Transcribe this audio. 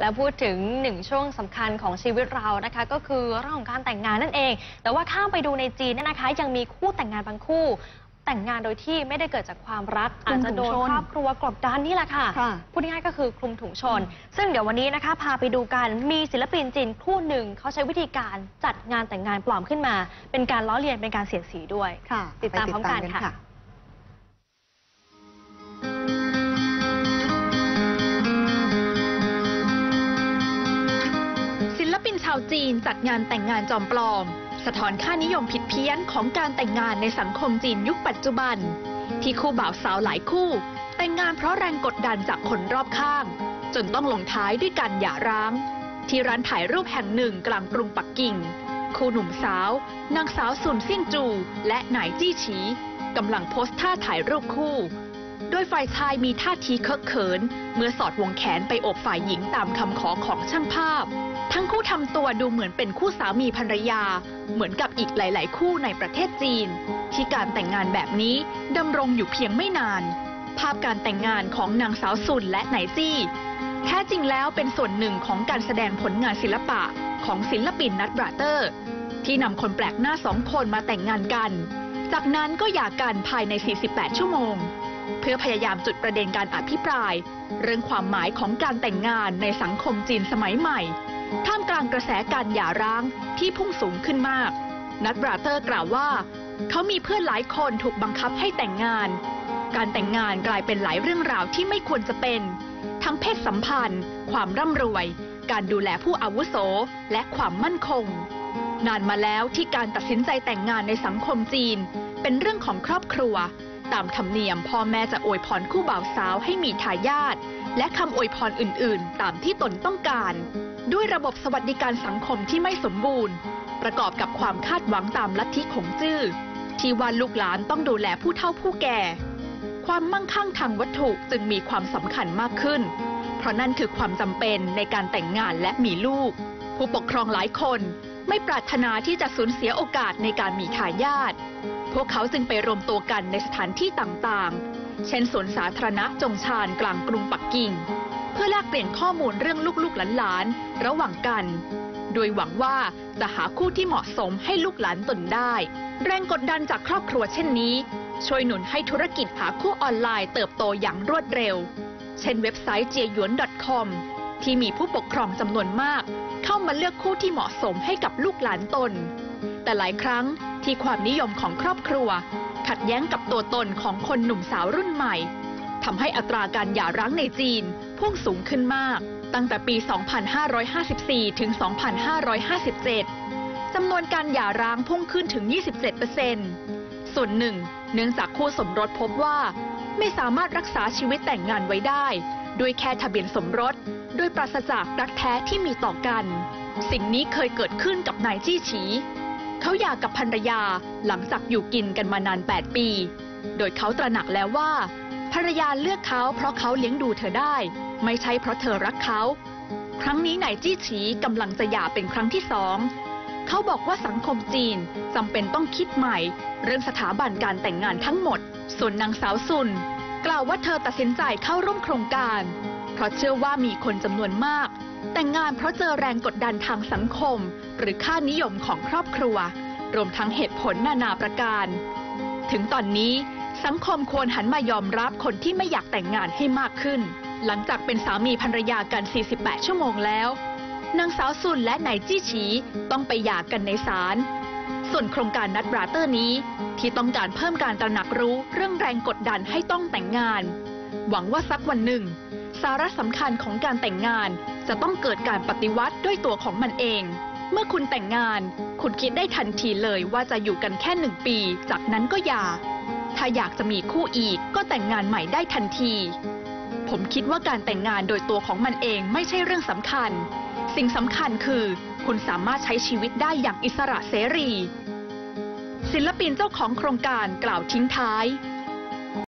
แล้วพูดถึงหนึ่งช่วงสำคัญของชีวิตเรานะคะ ก็คือเรื่องของการแต่งงานนั่นเอง แต่ว่าข้ามไปดูในจีนเนี่ยนะคะ ยังมีคู่แต่งงานบางคู่ แต่งงานโดยที่ไม่ได้เกิดจากความรักคลุอาจมจะโดนถุงชนครอบครัวกดดันนี่แหละค่ะค่ะพูดง่ายๆก็คือคลุมถุงชน ซึ่งเดี๋ยววันนี้นะคะพาไปดูกันมีศิลปินจีนคู่หนึ่งเขาใช้วิธีการจัดงานแต่งงานปลอมขึ้นมา เป็นการล้อเลียนเป็นการเสียดสีด้วยค่ะติดตามพร้อมกันค่ะ จีนจัดงานแต่งงานจอมปลอม สะท้อนค่านิยมผิดเพี้ยนของการแต่งงานในสังคมจีนยุคปัจจุบัน ที่คู่บ่าวสาวหลายคู่ แต่งงานเพราะแรงกดดันจากคนรอบข้าง จนต้องลงท้ายด้วยการหย่าร้าง ที่ร้านถ่ายรูปแห่งหนึ่งกลางกรุงปักกิ่ง คู่หนุ่มสาว นางสาวซุนเซี่ยงจู และนายจี้ฉีกำลังโพสท่าถ่ายรูปคู่ โดยฝ่ายชายมีท่าทีเคอะเขิน เมื่อสอดวงแขนไปอบฝ่ายหญิงตามคำขอของช่างภาพ ทั้งคู่ทำตัวดูเหมือนเป็นคู่สามีภรรยา เหมือนกับอีกหลาย ๆ คู่ในประเทศจีน ที่การแต่งงานแบบนี้ดำรงอยู่เพียงไม่นาน ภาพการแต่งงานของนางสาวซุนและไหนจี้แท้จริงแล้วเป็นส่วนหนึ่งของการแสดงผลงานศิลปะของศิลปินนัทบราเตอร์ ที่นำคนแปลกหน้าสองคนมาแต่งงานกัน จากนั้นก็หย่ากันภายใน 48 ชั่วโมง เพื่อพยายามจุดประเด็นการอภิปราย เรื่องความหมายของการแต่งงานในสังคมจีนสมัยใหม่ ท่ามกลางกระแสการหย่าร้างที่พุ่งสูงขึ้นมาก นัทบราเตอร์กล่าวว่า เขามีเพื่อนหลายคนถูกบังคับให้แต่งงาน การแต่งงานกลายเป็นหลายเรื่องราวที่ไม่ควรจะเป็น ทั้งเพศสัมพันธ์ ความร่ำรวย การดูแลผู้อาวุโส และความมั่นคง นานมาแล้วที่การตัดสินใจแต่งงานในสังคมจีน เป็นเรื่องของครอบครัว ตามธรรมเนียมพ่อแม่จะอวยพรคู่บ่าวสาวให้มีทายาทและคำอวยพรอื่น ๆ ตามที่ตนต้องการ ด้วยระบบสวัสดิการสังคมที่ไม่สมบูรณ์ ประกอบกับความคาดหวังตามลัทธิของจื้อที่ว่าลูกหลานต้องดูแลผู้เฒ่าผู้แก่ ความมั่งคั่งทางวัตถุจึงมีความสำคัญมากขึ้น เพราะนั่นคือความจำเป็นในการแต่งงานและมีลูก ผู้ปกครองหลายคนไม่ปรารถนาที่จะสูญเสียโอกาสในการมีทายาท พวกเขาจึงไปรวมตัวกันในสถานที่ต่างๆ เช่นสวนสาธารณะจงชานกลางกรุงปักกิ่ง เพื่อแลกเปลี่ยนข้อมูลเรื่องลูกๆหลานๆระหว่างกัน โดยหวังว่าจะหาคู่ที่เหมาะสมให้ลูกหลานตนได้ แรงกดดันจากครอบครัวเช่นนี้ ช่วยหนุนให้ธุรกิจหาคู่ออนไลน์เติบโตอย่างรวดเร็ว เช่นเว็บไซต์เจียหยวน .com ที่มีผู้ปกครองจำนวนมาก เข้ามาเลือกคู่ที่เหมาะสมให้กับลูกหลานตน แต่หลายครั้ง ที่ความนิยมของครอบครัว ขัดแย้งกับตัวตนของคนหนุ่มสาวรุ่นใหม่ทำให้อัตราการหย่าร้างในจีนพุ่งสูงขึ้นมาก ตั้งแต่ปี 2554 ถึง 2557 จำนวนการหย่าร้างพุ่งขึ้นถึง 27%ส่วนหนึ่ง เนื่องจากคู่สมรสพบว่า ไม่สามารถรักษาชีวิตแต่งงานไว้ได้ ด้วยแค่ทะเบียนสมรสโดยปราศจากรักแท้ที่มีต่อกัน สิ่งนี้เคยเกิดขึ้นกับนายจี้ฉี เขาหย่ากับภรรยาหลังจากอยู่กินกันมานาน 8 ปี โดยเขาตระหนักแล้วว่า ภรรยาเลือกเขาเพราะเขาเลี้ยงดูเธอได้ ไม่ใช่เพราะเธอรักเขา ครั้งนี้นายจี้ฉีกำลังจะหย่าเป็นครั้งที่สองเขาบอกว่าสังคมจีนจำเป็นต้องคิดใหม่ เรื่องสถาบันการแต่งงานทั้งหมด ส่วนนางสาวซุน กล่าวว่าเธอตัดสินใจเข้าร่วมโครงการ เพราะเชื่อว่ามีคนจำนวนมาก แต่งงานเพราะเจอแรงกดดันทางสังคม หรือค่านิยมของครอบครัว รวมทั้งเหตุผลนานาประการ ถึงตอนนี้สังคมควรหันมายอมรับคนที่ไม่อยากแต่งงานให้มากขึ้น หลังจากเป็นสามีภรรยากัน 48 ชั่วโมงแล้วนางสาวซุนและนายจี้ฉีต้องไปหย่ากันในศาลส่วนโครงการนัดบราเตอร์นี้ ที่ต้องการเพิ่มการตระหนักรู้เรื่องแรงกดดันให้ต้องแต่งงาน หวังว่าสักวันหนึ่ง สาระสำคัญของการแต่งงาน จะต้องเกิดการปฏิวัติด้วยตัวของมันเอง เมื่อคุณแต่งงาน คุณคิดได้ทันทีเลยว่าจะอยู่กันแค่หนึ่งปี จากนั้นก็หย่า ถ้าอยากจะมีคู่อีกก็แต่งงานใหม่ได้ทันที ผมคิดว่าการแต่งงานโดยตัวของมันเองไม่ใช่เรื่องสำคัญ สิ่งสำคัญคือ คุณสามารถใช้ชีวิตได้อย่างอิสระเสรี ศิลปินเจ้าของโครงการกล่าวทิ้งท้าย